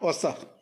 Costa.